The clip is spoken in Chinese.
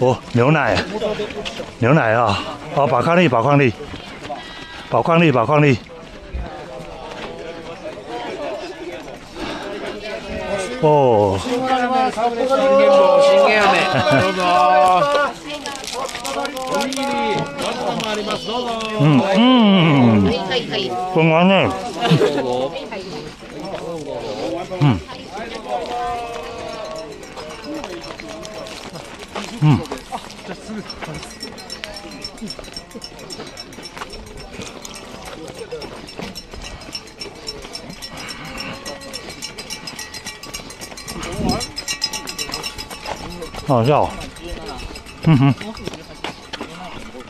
哦，牛奶，牛奶啊，哦，宝矿力，宝矿力，宝矿力，宝矿力。哦，新元宝、新元飴、どうぞ。おにぎり、わたもあります。どうぞ。嗯 嗯，はいはい。很完呢。嗯。嗯。好笑。嗯哼。